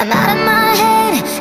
I'm out of my head.